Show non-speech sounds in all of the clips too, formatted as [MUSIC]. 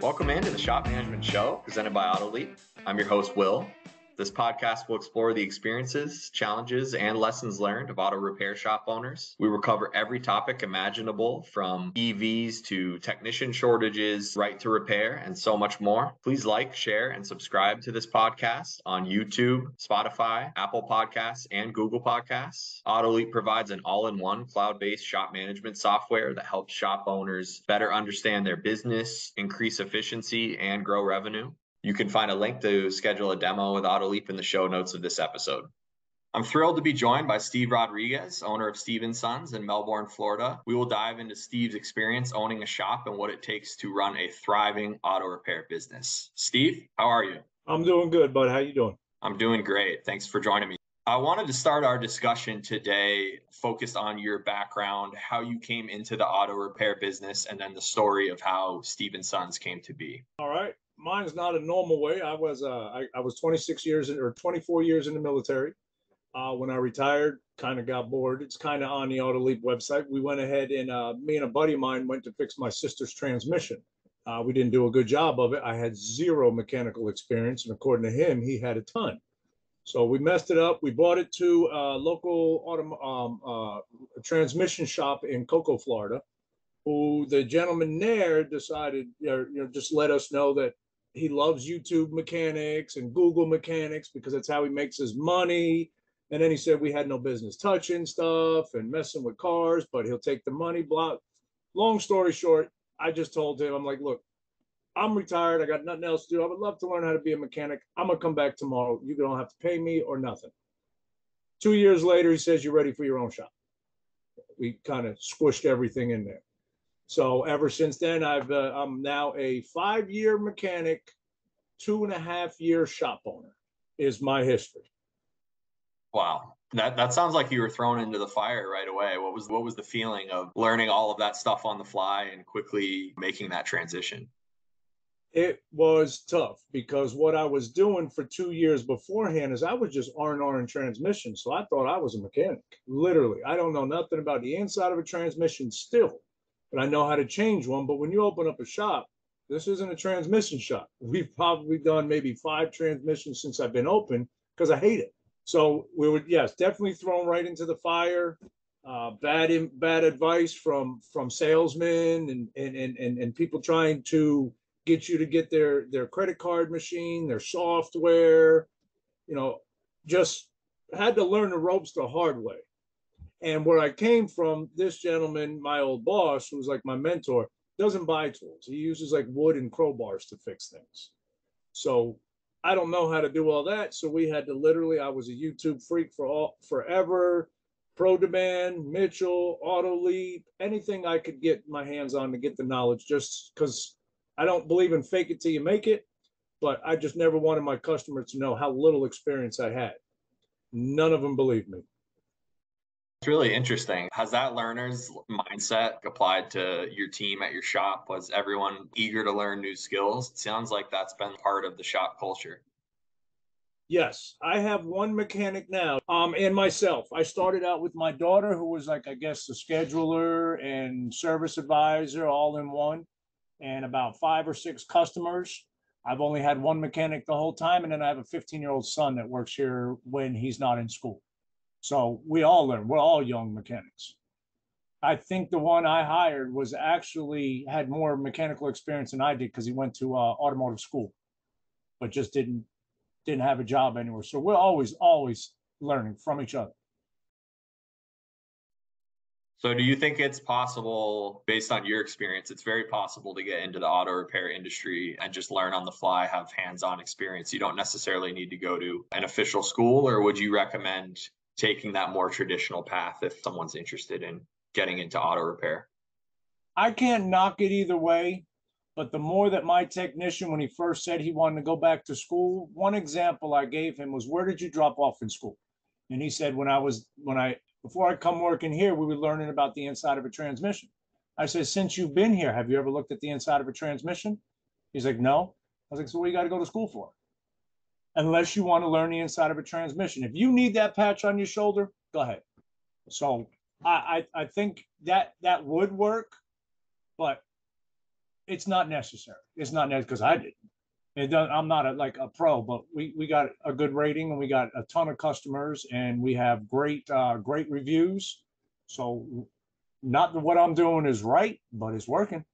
Welcome into the Shop Management Show presented by AutoLeap. I'm your host, Will. This podcast will explore the experiences, challenges, and lessons learned of auto repair shop owners. We will cover every topic imaginable from EVs to technician shortages, right to repair, and so much more. Please like, share, and subscribe to this podcast on YouTube, Spotify, Apple Podcasts, and Google Podcasts. AutoLeap provides an all in one cloud based shop management software that helps shop owners better understand their business, increase efficiency, and grow revenue. You can find a link to schedule a demo with AutoLeap in the show notes of this episode. I'm thrilled to be joined by Steve Rodriguez, owner of Steve & Sons in Melbourne, Florida. We will dive into Steve's experience owning a shop and what it takes to run a thriving auto repair business. Steve, how are you? I'm doing good, bud. How are you doing? I'm doing great. Thanks for joining me. I wanted to start our discussion today focused on your background, how you came into the auto repair business, and then the story of how Steve & Sons came to be. All right mine's not a normal way. I was uh, I, I was 26 years in, or 24 years in the military. Uh, when I retired, kind of got bored. It's kind of on the AutoLeap website. We went ahead and uh, me and a buddy of mine went to fix my sister's transmission. Uh, we didn't do a good job of it. I had zero mechanical experience, and according to him, he had a ton. So we messed it up. We brought it to a local auto, um, uh, transmission shop in Cocoa, Florida, who the gentleman there decided, you know, just let us know that he loves YouTube mechanics and Google mechanics because that's how he makes his money. And then he said we had no business touching stuff and messing with cars, but he'll take the money. Block. Long story short, I just told him, I'm like, look, I'm retired. I got nothing else to do. I would love to learn how to be a mechanic. I'm gonna come back tomorrow. You don't have to pay me or nothing. Two years later, he says, You're ready for your own shop. We kind of squished everything in there. So ever since then, I've uh, I'm now a five-year mechanic, two and a half year shop owner. Is my history. Wow, that that sounds like you were thrown into the fire right away. What was what was the feeling of learning all of that stuff on the fly and quickly making that transition? It was tough because what I was doing for two years beforehand is I was just R and R in transmission, so I thought I was a mechanic. Literally, I don't know nothing about the inside of a transmission still but I know how to change one. But when you open up a shop, this isn't a transmission shop. We've probably done maybe five transmissions since I've been open because I hate it. So we would, yes, definitely thrown right into the fire. Uh, bad, bad advice from from salesmen and, and and and and people trying to get you to get their their credit card machine, their software. You know, just had to learn the ropes the hard way. And where I came from, this gentleman, my old boss, who's like my mentor, doesn't buy tools. He uses like wood and crowbars to fix things. So I don't know how to do all that. So we had to literally, I was a YouTube freak for all forever. ProDemand, Mitchell, AutoLeap, anything I could get my hands on to get the knowledge, just because I don't believe in fake it till you make it. But I just never wanted my customers to know how little experience I had. None of them believed me. It's really interesting. Has that learner's mindset applied to your team at your shop? Was everyone eager to learn new skills? It sounds like that's been part of the shop culture. Yes, I have one mechanic now, um, and myself. I started out with my daughter, who was like, I guess, the scheduler and service advisor all in one, and about five or six customers. I've only had one mechanic the whole time, and then I have a 15 year old son that works here when he's not in school. So we all learn. We're all young mechanics. I think the one I hired was actually had more mechanical experience than I did because he went to uh, automotive school, but just didn't didn't have a job anywhere. So we're always always learning from each other. So do you think it's possible based on your experience it's very possible to get into the auto repair industry and just learn on the fly have hands-on experience you don't necessarily need to go to an official school or would you recommend taking that more traditional path if someone's interested in getting into auto repair? I can't knock it either way, but the more that my technician, when he first said he wanted to go back to school, one example I gave him was, "Where did you drop off in school?" And he said, "When I was when I before I come working here, we were learning about the inside of a transmission." I said, "Since you've been here, have you ever looked at the inside of a transmission?" He's like, "No." I was like, "So what you got to go to school for?" Unless you want to learn the inside of a transmission. If you need that patch on your shoulder, go ahead. So I, I, I think that that would work, but it's not necessary. It's not necessary because I didn't. It does, I'm not a, like a pro, but we, we got a good rating and we got a ton of customers and we have great uh, great reviews. So not that what I'm doing is right, but it's working.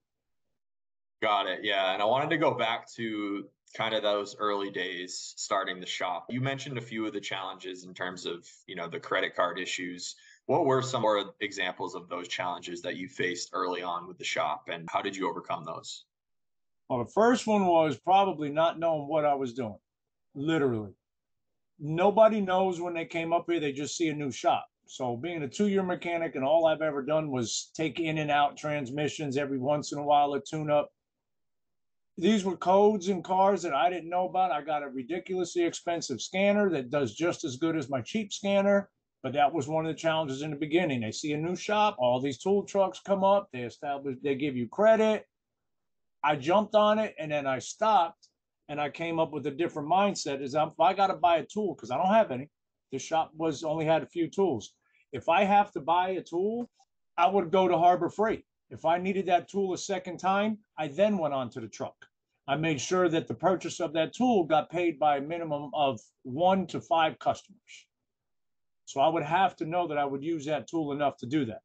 Got it. Yeah. And I wanted to go back to kind of those early days starting the shop. You mentioned a few of the challenges in terms of, you know, the credit card issues. What were some more examples of those challenges that you faced early on with the shop and how did you overcome those? Well, the first one was probably not knowing what I was doing. Literally. Nobody knows when they came up here, they just see a new shop. So being a two-year mechanic and all I've ever done was take in and out transmissions every once in a while, a tune-up these were codes and cars that I didn't know about. I got a ridiculously expensive scanner that does just as good as my cheap scanner. But that was one of the challenges in the beginning. They see a new shop, all these tool trucks come up, they establish, they give you credit. I jumped on it and then I stopped and I came up with a different mindset is if I got to buy a tool, because I don't have any, the shop was only had a few tools. If I have to buy a tool, I would go to Harbor Freight. If I needed that tool a second time, I then went on to the truck. I made sure that the purchase of that tool got paid by a minimum of one to five customers. So I would have to know that I would use that tool enough to do that.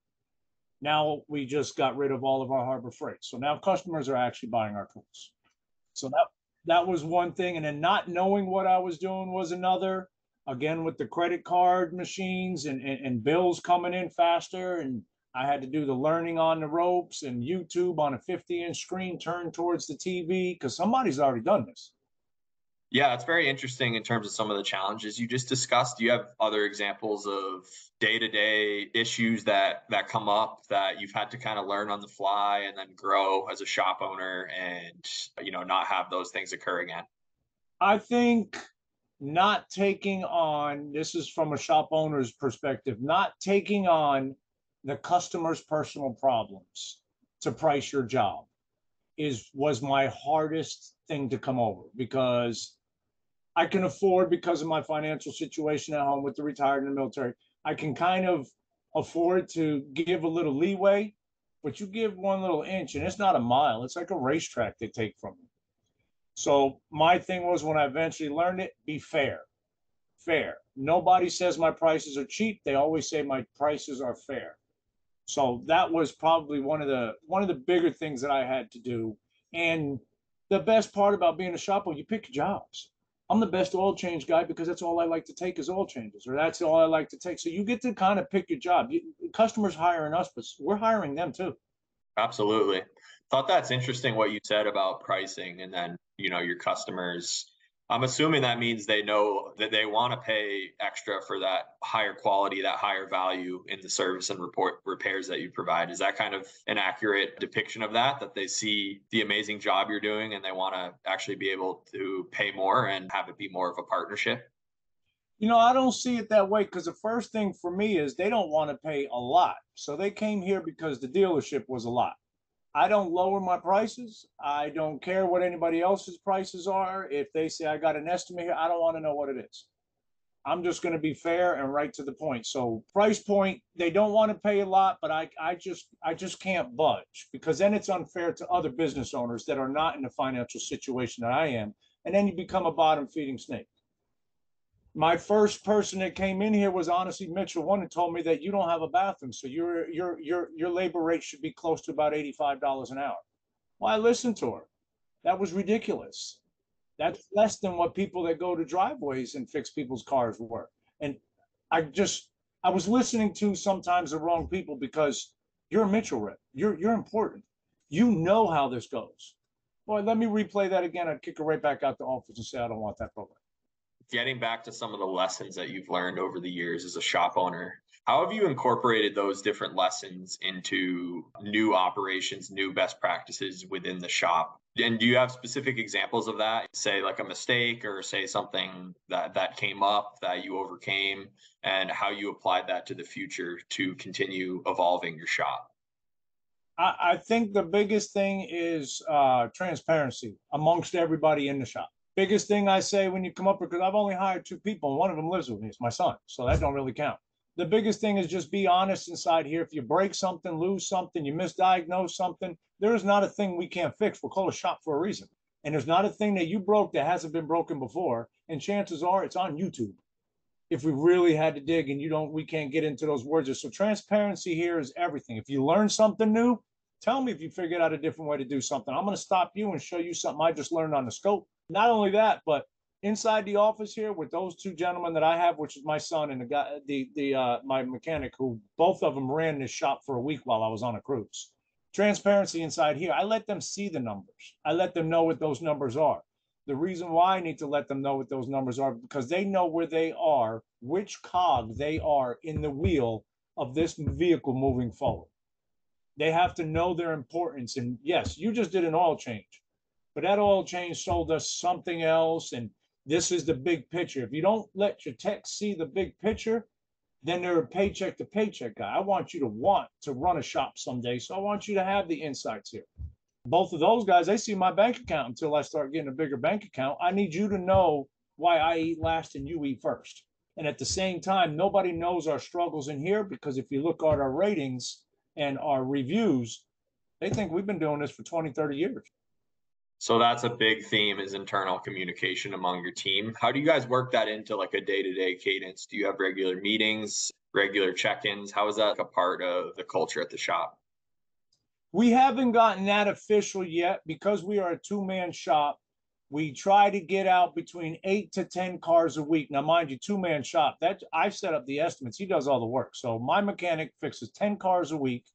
Now we just got rid of all of our Harbor Freight. So now customers are actually buying our tools. So that that was one thing. And then not knowing what I was doing was another. Again, with the credit card machines and, and, and bills coming in faster and I had to do the learning on the ropes and YouTube on a 50 inch screen turned towards the TV because somebody's already done this. Yeah, it's very interesting in terms of some of the challenges you just discussed. Do you have other examples of day-to-day issues that that come up that you've had to kind of learn on the fly and then grow as a shop owner and you know not have those things occur again? I think not taking on this is from a shop owner's perspective, not taking on the customer's personal problems to price your job is was my hardest thing to come over because I can afford because of my financial situation at home with the retired in the military. I can kind of afford to give a little leeway, but you give one little inch and it's not a mile. It's like a racetrack they take from you. So my thing was when I eventually learned it, be fair. Fair. Nobody says my prices are cheap. They always say my prices are fair. So that was probably one of the one of the bigger things that I had to do. And the best part about being a shop owner, you pick your jobs. I'm the best oil change guy because that's all I like to take is oil changes, or that's all I like to take. So you get to kind of pick your job. You, customers hiring us, but we're hiring them too. Absolutely. Thought that's interesting what you said about pricing and then, you know, your customers I'm assuming that means they know that they want to pay extra for that higher quality, that higher value in the service and report repairs that you provide. Is that kind of an accurate depiction of that? That they see the amazing job you're doing and they want to actually be able to pay more and have it be more of a partnership? You know, I don't see it that way because the first thing for me is they don't want to pay a lot. So they came here because the dealership was a lot. I don't lower my prices. I don't care what anybody else's prices are. If they say I got an estimate here, I don't want to know what it is. I'm just going to be fair and right to the point. So price point, they don't want to pay a lot, but I, I just I just can't budge because then it's unfair to other business owners that are not in the financial situation that I am. And then you become a bottom feeding snake my first person that came in here was honestly Mitchell one and told me that you don't have a bathroom, so your your your your labor rate should be close to about eighty five dollars an hour. Well, I listened to her. That was ridiculous. That's less than what people that go to driveways and fix people's cars work. And I just I was listening to sometimes the wrong people because you're a Mitchell rep. You're you're important. You know how this goes. Boy, let me replay that again. I'd kick her right back out the office and say I don't want that program getting back to some of the lessons that you've learned over the years as a shop owner, how have you incorporated those different lessons into new operations, new best practices within the shop? And do you have specific examples of that? Say like a mistake or say something that that came up that you overcame and how you applied that to the future to continue evolving your shop? I, I think the biggest thing is uh, transparency amongst everybody in the shop biggest thing I say when you come up because I've only hired two people and one of them lives with me. It's my son, so that don't really count. the biggest thing is just be honest inside here. If you break something, lose something, you misdiagnose something, there is not a thing we can't fix. We're called a shop for a reason. And there's not a thing that you broke that hasn't been broken before. And chances are it's on YouTube. If we really had to dig and you don't, we can't get into those words. So transparency here is everything. If you learn something new, tell me if you figured out a different way to do something. I'm going to stop you and show you something I just learned on the scope. Not only that, but inside the office here with those two gentlemen that I have, which is my son and the guy, the the uh, my mechanic, who both of them ran this shop for a week while I was on a cruise. Transparency inside here. I let them see the numbers. I let them know what those numbers are. The reason why I need to let them know what those numbers are because they know where they are, which cog they are in the wheel of this vehicle moving forward. They have to know their importance. And yes, you just did an oil change, but that oil change sold us something else. And this is the big picture. If you don't let your tech see the big picture, then they're a paycheck to paycheck guy. I want you to want to run a shop someday. So I want you to have the insights here. Both of those guys, they see my bank account until I start getting a bigger bank account. I need you to know why I eat last and you eat first. And at the same time, nobody knows our struggles in here because if you look at our ratings and our reviews, they think we've been doing this for 20, 30 years. So that's a big theme is internal communication among your team. How do you guys work that into like a day-to-day cadence? Do you have regular meetings, regular check-ins? How is that a part of the culture at the shop? We haven't gotten that official yet because we are a two-man shop. We try to get out between eight to 10 cars a week. Now, mind you, two-man shop, that I set up the estimates. He does all the work. So my mechanic fixes 10 cars a week.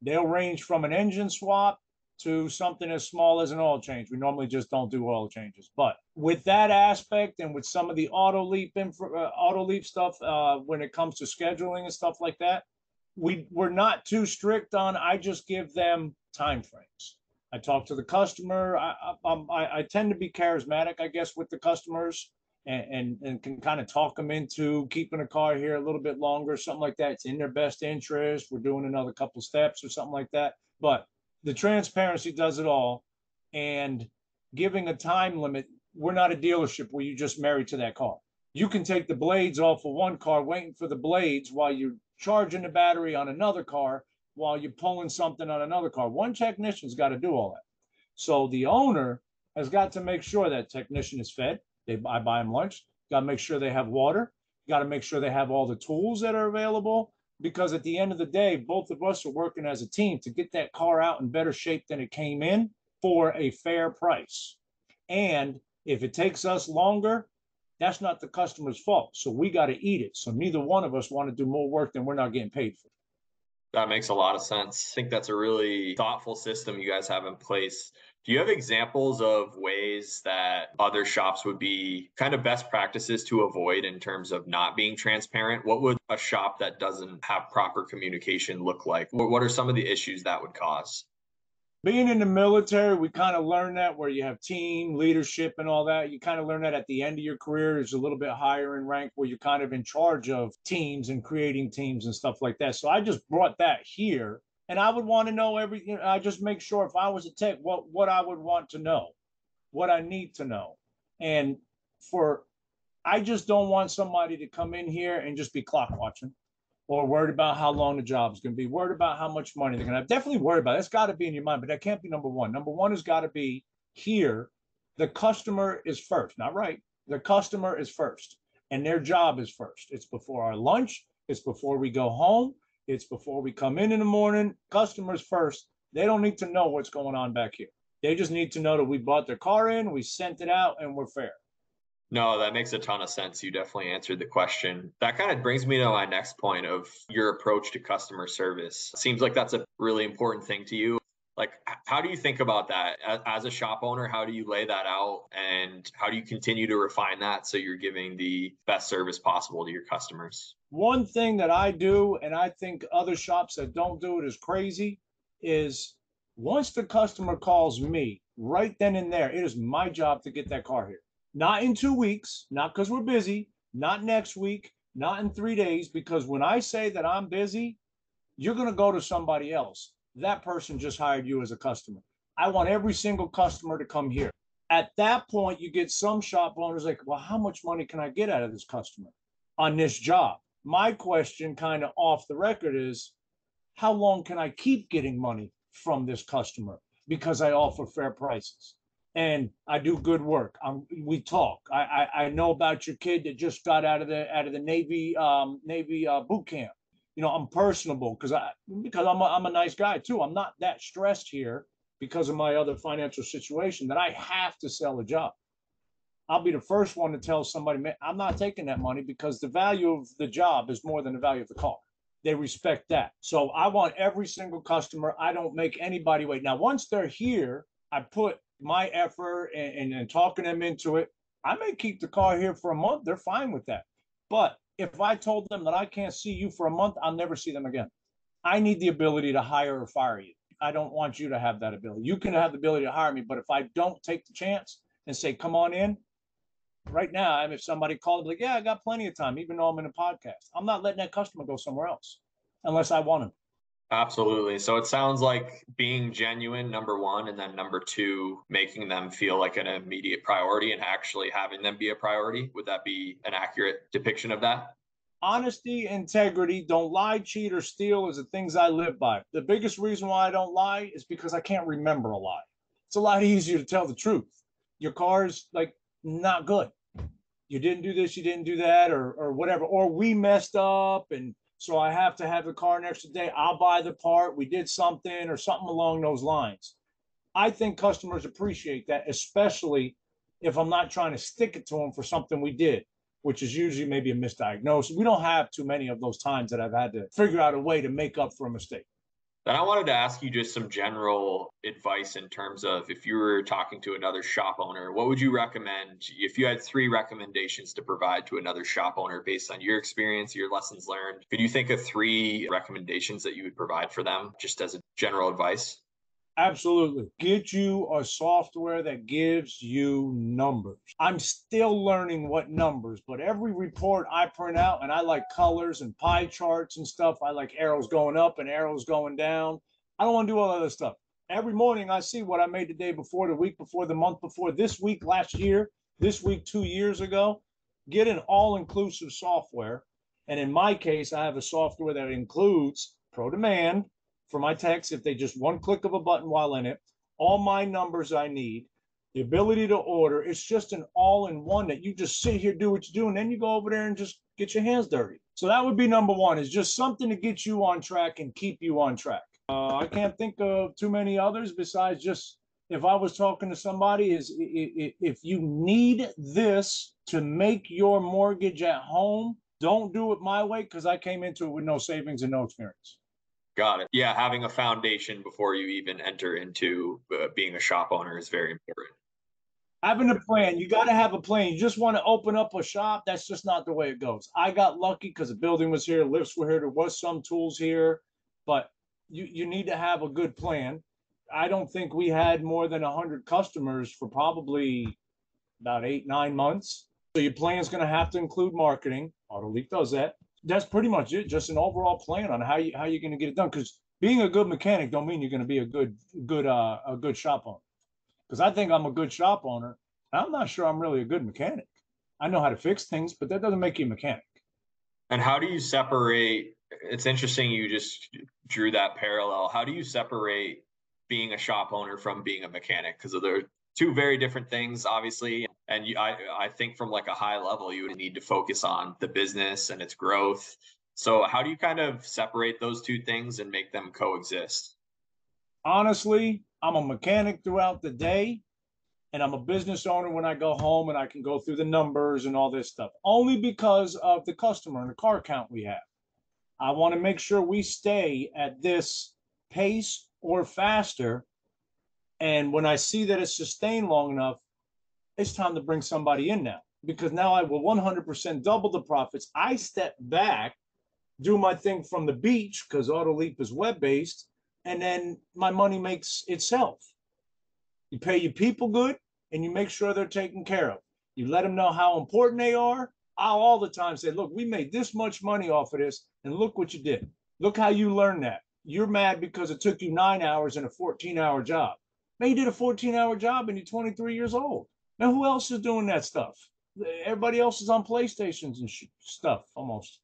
They'll range from an engine swap to something as small as an oil change. We normally just don't do oil changes, but with that aspect and with some of the AutoLeap infra, uh, AutoLeap stuff, uh, when it comes to scheduling and stuff like that, we we're not too strict on. I just give them time frames. I talk to the customer. I, I, I tend to be charismatic, I guess, with the customers. And, and, and can kind of talk them into keeping a car here a little bit longer, something like that. It's in their best interest. We're doing another couple steps or something like that. But the transparency does it all and giving a time limit we're not a dealership where you just married to that car. You can take the blades off of one car waiting for the blades while you're charging the battery on another car while you're pulling something on another car. One technician's got to do all that. So the owner has got to make sure that technician is fed. They I buy them lunch. Got to make sure they have water. Got to make sure they have all the tools that are available because at the end of the day, both of us are working as a team to get that car out in better shape than it came in for a fair price. And if it takes us longer, that's not the customer's fault. So we got to eat it. So neither one of us want to do more work than we're not getting paid for. That makes a lot of sense. I think that's a really thoughtful system you guys have in place. Do you have examples of ways that other shops would be kind of best practices to avoid in terms of not being transparent? What would a shop that doesn't have proper communication look like? What are some of the issues that would cause? Being in the military, we kind of learn that where you have team leadership and all that. You kind of learn that at the end of your career is a little bit higher in rank where you're kind of in charge of teams and creating teams and stuff like that. So I just brought that here and I would want to know every. I just make sure if I was a tech, what what I would want to know, what I need to know, and for, I just don't want somebody to come in here and just be clock watching, or worried about how long the job is going to be, worried about how much money they're going to have. Definitely worried about it. That's got to be in your mind, but that can't be number one. Number one has got to be here. The customer is first, not right. The customer is first, and their job is first. It's before our lunch. It's before we go home it's before we come in in the morning. Customers first. They don't need to know what's going on back here. They just need to know that we bought their car in, we sent it out, and we're fair. No, that makes a ton of sense. You definitely answered the question. That kind of brings me to my next point of your approach to customer service. Seems like that's a really important thing to you like how do you think about that as a shop owner how do you lay that out and how do you continue to refine that so you're giving the best service possible to your customers one thing that i do and i think other shops that don't do it is crazy is once the customer calls me right then and there it is my job to get that car here not in two weeks not because we're busy not next week not in three days because when i say that i'm busy you're going to go to somebody else that person just hired you as a customer. I want every single customer to come here. At that point, you get some shop owners like, well, how much money can I get out of this customer on this job? My question, kind of off the record, is how long can I keep getting money from this customer because I offer fair prices? And I do good work. Um, we talk. I, I, I know about your kid that just got out of the out of the Navy um, Navy uh, boot camp. You know, I'm personable because I because I'm a, I'm a nice guy too. I'm not that stressed here because of my other financial situation that I have to sell a job. I'll be the first one to tell somebody, man, I'm not taking that money because the value of the job is more than the value of the car. They respect that. So I want every single customer. I don't make anybody wait. Now, once they're here, I put my effort and, and, and talking them into it, I may keep the car here for a month. They're fine with that. But if I told them that I can't see you for a month, I'll never see them again. I need the ability to hire or fire you. I don't want you to have that ability. You can have the ability to hire me, but if I don't take the chance and say, come on in, right now, I mean, if somebody called, like, yeah, I got plenty of time, even though I'm in a podcast, I'm not letting that customer go somewhere else unless I want him. Absolutely. So it sounds like being genuine, number one, and then number two, making them feel like an immediate priority and actually having them be a priority. Would that be an accurate depiction of that? Honesty, integrity, don't lie, cheat, or steal is the things I live by. The biggest reason why I don't lie is because I can't remember a lie. It's a lot easier to tell the truth. Your car's like not good. You didn't do this, you didn't do that, or or whatever. Or we messed up and so I have to have the car next day. I'll buy the part. We did something or something along those lines. I think customers appreciate that, especially if I'm not trying to stick it to them for something we did, which is usually maybe a misdiagnosis. We don't have too many of those times that I've had to figure out a way to make up for a mistake. Then I wanted to ask you just some general advice in terms of if you were talking to another shop owner, what would you recommend if you had three recommendations to provide to another shop owner based on your experience, your lessons learned? Could you think of three recommendations that you would provide for them just as a general advice? Absolutely. Get you a software that gives you numbers. I'm still learning what numbers, but every report I print out, and I like colors and pie charts and stuff. I like arrows going up and arrows going down. I don't want to do all that stuff. Every morning I see what I made the day before, the week before, the month before, this week, last year, this week, two years ago. Get an all inclusive software. And in my case, I have a software that includes ProDemand, for my techs if they just one click of a button while in it, all my numbers I need, the ability to order. It's just an all in one that you just sit here, do what you do, and then you go over there and just get your hands dirty. So that would be number one is just something to get you on track and keep you on track. Uh, I can't think of too many others besides just if I was talking to somebody is if you need this to make your mortgage at home, don't do it my way because I came into it with no savings and no experience. Got it. Yeah, having a foundation before you even enter into uh, being a shop owner is very important. Having a plan, you got to have a plan. You just want to open up a shop. That's just not the way it goes. I got lucky because the building was here, lifts were here, there was some tools here, but you you need to have a good plan. I don't think we had more than hundred customers for probably about eight nine months. So your plan is going to have to include marketing. AutoLeap does that that's pretty much it. Just an overall plan on how you how you're going to get it done. Because being a good mechanic don't mean you're going to be a good good uh, a good shop owner. Because I think I'm a good shop owner. I'm not sure I'm really a good mechanic. I know how to fix things, but that doesn't make you a mechanic. And how do you separate? It's interesting you just drew that parallel. How do you separate being a shop owner from being a mechanic? Because there two very different things, obviously. And you, I, I think from like a high level, you would need to focus on the business and its growth. So, how do you kind of separate those two things and make them coexist? Honestly, I'm a mechanic throughout the day, and I'm a business owner when I go home and I can go through the numbers and all this stuff, only because of the customer and the car count we have. I want to make sure we stay at this pace or faster and when I see that it's sustained long enough, it's time to bring somebody in now because now I will 100% double the profits. I step back, do my thing from the beach because AutoLeap is web based, and then my money makes itself. You pay your people good and you make sure they're taken care of. You let them know how important they are. I'll all the time say, look, we made this much money off of this, and look what you did. Look how you learned that. You're mad because it took you nine hours and a 14 hour job. Man, you did a 14 hour job and you're 23 years old. Now, who else is doing that stuff? Everybody else is on PlayStations and sh- stuff almost.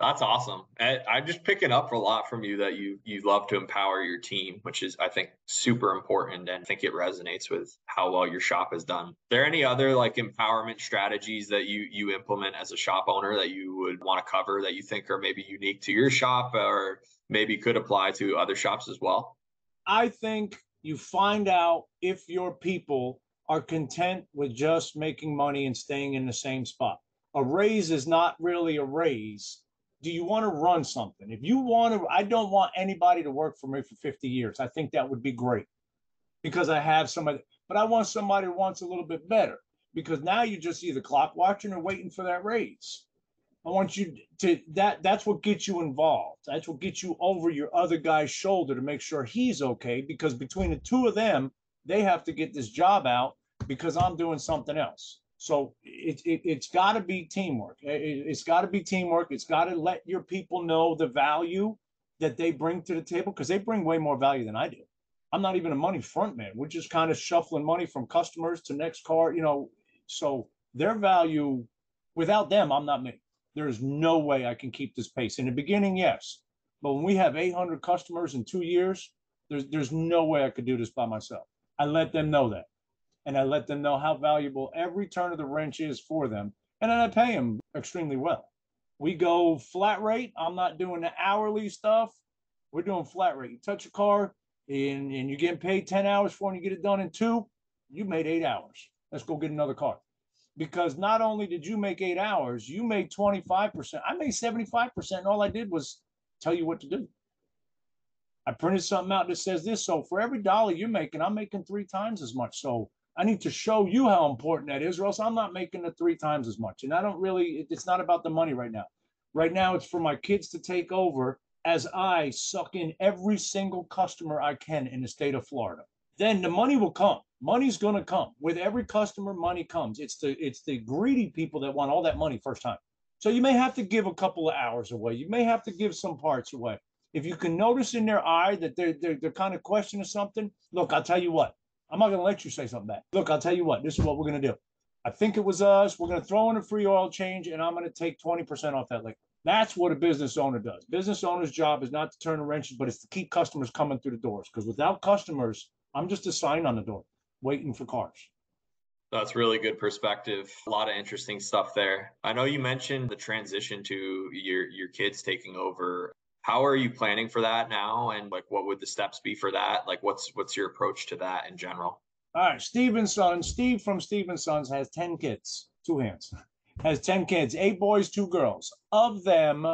That's awesome. I'm just picking up a lot from you that you you love to empower your team, which is I think super important and I think it resonates with how well your shop has done. Are there any other like empowerment strategies that you you implement as a shop owner that you would want to cover that you think are maybe unique to your shop or maybe could apply to other shops as well? I think you find out if your people are content with just making money and staying in the same spot. A raise is not really a raise do you want to run something? If you want to, I don't want anybody to work for me for 50 years. I think that would be great because I have somebody, but I want somebody who wants a little bit better because now you're just either clock watching or waiting for that raise. I want you to that that's what gets you involved. That's what gets you over your other guy's shoulder to make sure he's okay because between the two of them, they have to get this job out because I'm doing something else. So it, it, it's got to be teamwork. It, it's got to be teamwork. It's got to let your people know the value that they bring to the table because they bring way more value than I do. I'm not even a money front man. We're just kind of shuffling money from customers to next car, you know. So their value, without them, I'm not me. There is no way I can keep this pace. In the beginning, yes, but when we have 800 customers in two years, there's there's no way I could do this by myself. I let them know that and I let them know how valuable every turn of the wrench is for them. And I pay them extremely well. We go flat rate. I'm not doing the hourly stuff. We're doing flat rate. You touch a car and, and you're getting paid 10 hours for it and you get it done in two, you made eight hours. Let's go get another car. Because not only did you make eight hours, you made 25%. I made 75%, and all I did was tell you what to do. I printed something out that says this. So for every dollar you're making, I'm making three times as much. So I need to show you how important that is, or else I'm not making it three times as much. And I don't really, it's not about the money right now. Right now, it's for my kids to take over as I suck in every single customer I can in the state of Florida. Then the money will come. Money's going to come. With every customer, money comes. It's the it's the greedy people that want all that money first time. So you may have to give a couple of hours away. You may have to give some parts away. If you can notice in their eye that they're, they're, they're kind of questioning something, look, I'll tell you what, I'm not going to let you say something back. Look, I'll tell you what, this is what we're going to do. I think it was us. We're going to throw in a free oil change and I'm going to take 20% off that liquor. That's what a business owner does. Business owner's job is not to turn the wrenches, but it's to keep customers coming through the doors. Because without customers, I'm just a sign on the door waiting for cars. That's really good perspective. A lot of interesting stuff there. I know you mentioned the transition to your your kids taking over how are you planning for that now? And like what would the steps be for that? Like what's what's your approach to that in general? All right Steve & Son steve from Steve & Sons has 10 kids two hands [LAUGHS] has 10 kids eight boys two girls. Of them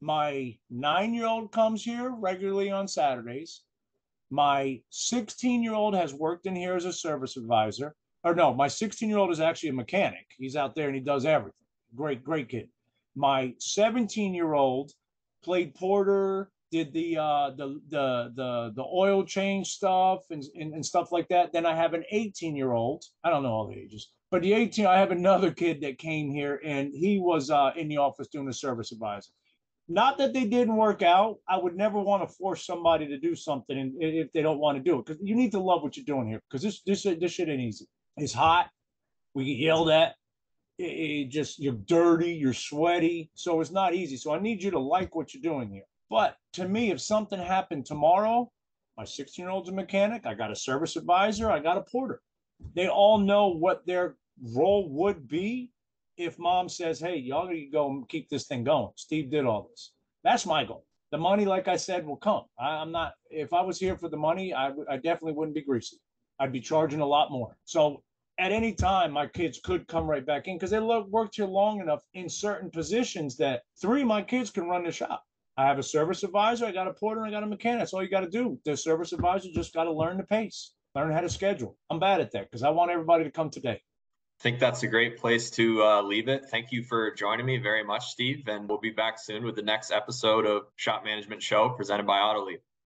my nine year old comes here regularly on saturdays. My 16 year old has worked in here as a service advisor. Or no my 16 year old is actually a mechanic. He's out there and he does everything. Great great kid. My 17 year old played porter, did the uh, the the the the oil change stuff and, and, and stuff like that. Then I have an 18 year old. I don't know all the ages, but the 18. I have another kid that came here and he was uh, in the office doing a service advisor. Not that they didn't work out. I would never want to force somebody to do something if they don't want to do it because you need to love what you're doing here because this this this shit ain't easy. It's hot. We get yelled at it just you're dirty, you're sweaty, so it's not easy. So I need you to like what you're doing here. But to me, if something happened tomorrow, my 16 year old's a mechanic, I got a service advisor, I got a porter. They all know what their role would be if mom says, Hey, y'all need to go keep this thing going. Steve did all this. That's my goal. The money, like I said, will come. I, am not, if I was here for the money, I, I definitely wouldn't be greasy. I'd be charging a lot more. So at any time my kids could come right back in because they worked here long enough in certain positions that three of my kids can run the shop. I have a service advisor, I got a porter, I got a mechanic. That's all you got to do. The service advisor just got to learn the pace, learn how to schedule. I'm bad at that because I want everybody to come today. I think that's a great place to uh, leave it. Thank you for joining me very much, Steve. And we'll be back soon with the next episode of Shop Management Show presented by AutoLeap.